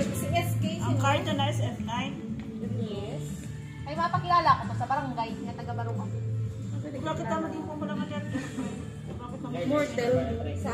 Ang card na is F9. Yes. Ay, mapakilala ko sa barangay nga taga Barunga. Bakit tama din po mo naman yan? Mortal. Sa?